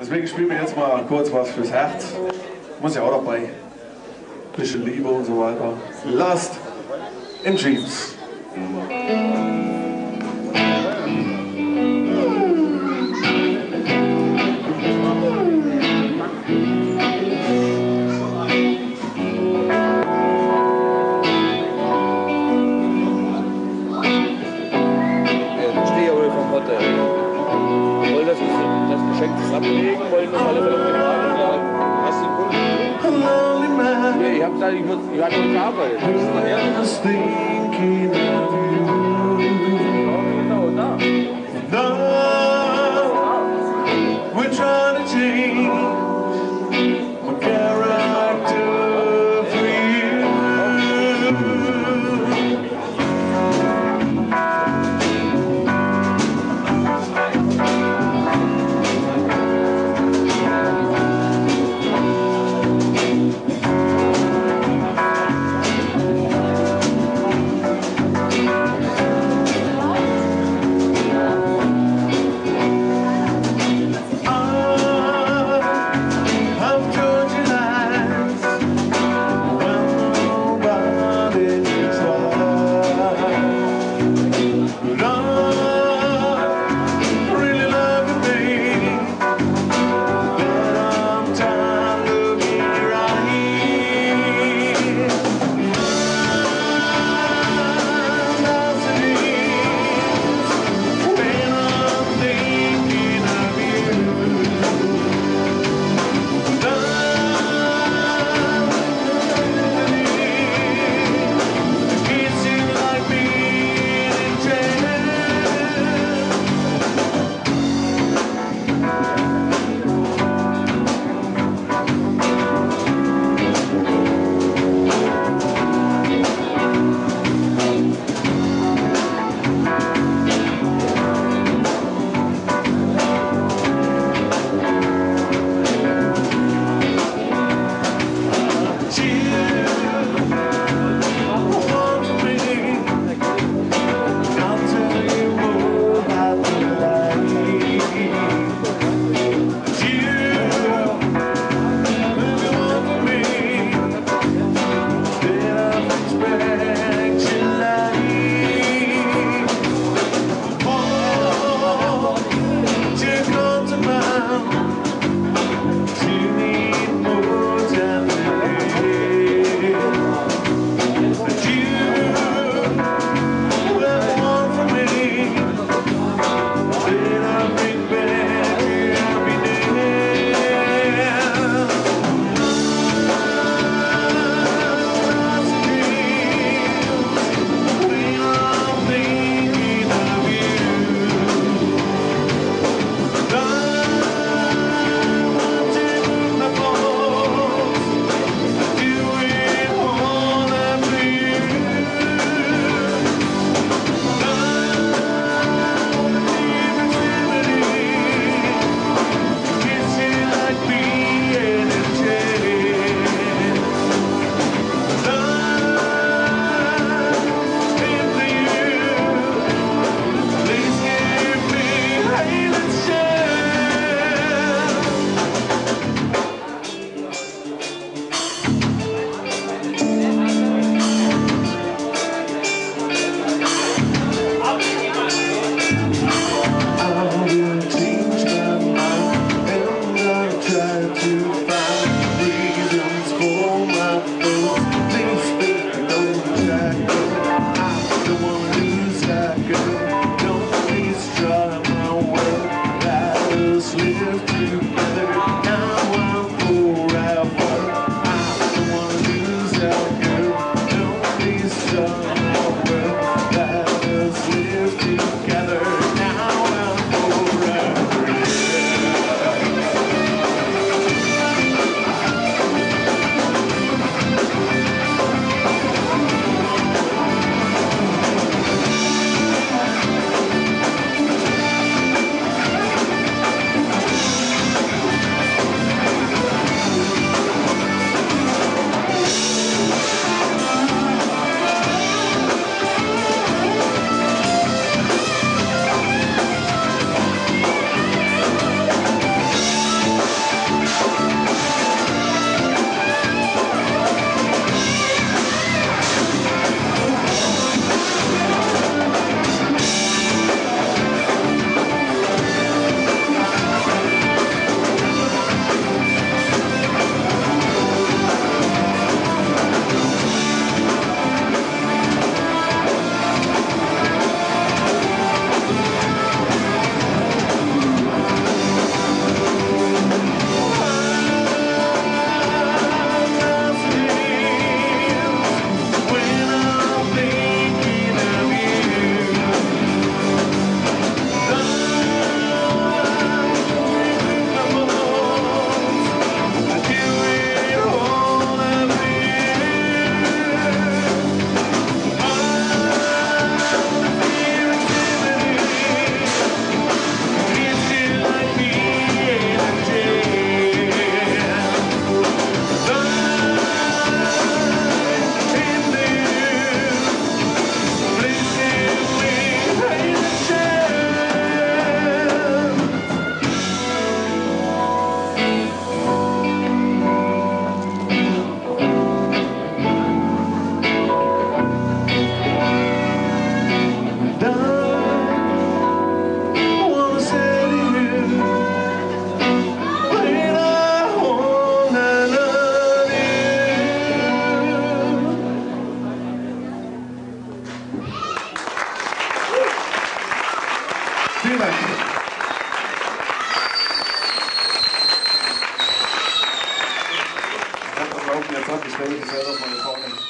Deswegen spielen wir jetzt mal kurz was fürs Herz. Muss ja auch dabei. Bisschen Liebe und so weiter. Last in Dreams. ablegen, wollen auf alle Fälle Was die Kunden? Nee, ich hab da, ich, muss, ich hab nicht gearbeitet. Das ist Música Vielen Dank. Ich habe das Laufen jetzt ab, ich stelle mich selber mal vorne hin.